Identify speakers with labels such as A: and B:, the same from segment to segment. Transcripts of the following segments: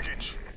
A: package.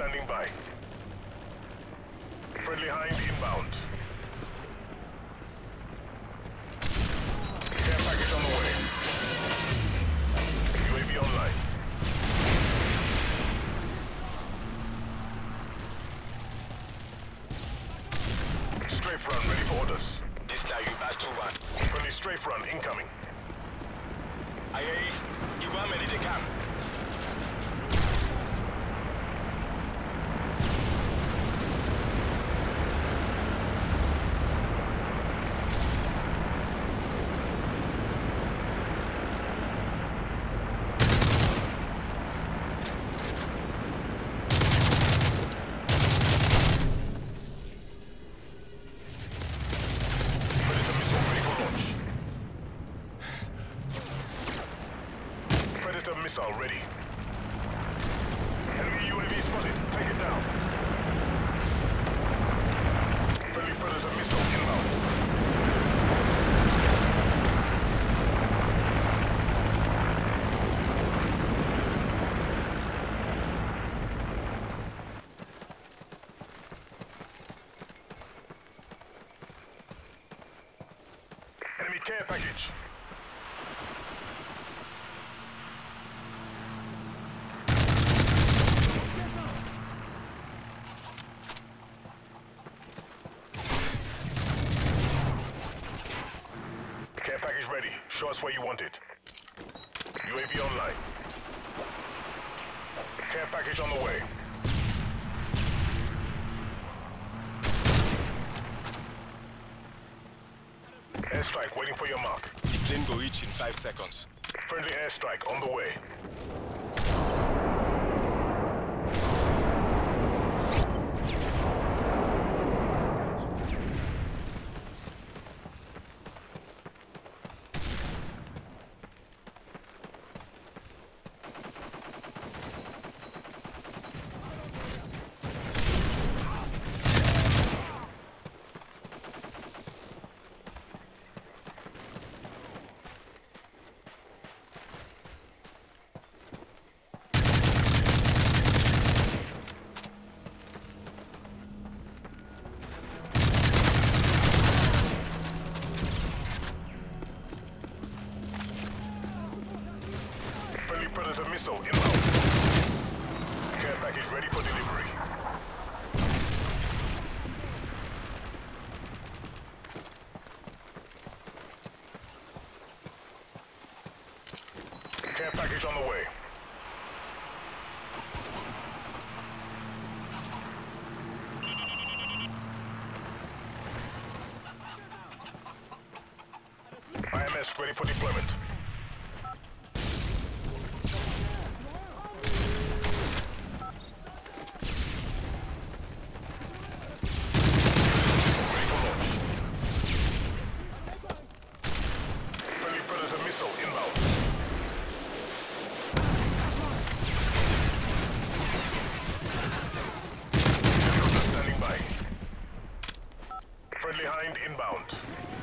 A: Standing by. Friendly Hind inbound. Care package on the way. UAV online. Strafe run ready for orders.
B: This now you to one.
A: Friendly strafe run incoming.
B: Aye. You want me to come?
A: Predator missile ready for launch. Predator missile ready. Enemy UAV spotted. Take it down. Friendly Predator missile inbound. Enemy care package. Care package ready. Show us where you want it. UAV online. Care package on the way. Airstrike waiting for your mark.
B: The plane go reach in five seconds.
A: Friendly airstrike on the way. Friendly Predator missile inbound. Care package ready for delivery. Care package on the way. Ready for deployment. Ready for launch. Friendly Predator missile inbound. Friendly Hind inbound.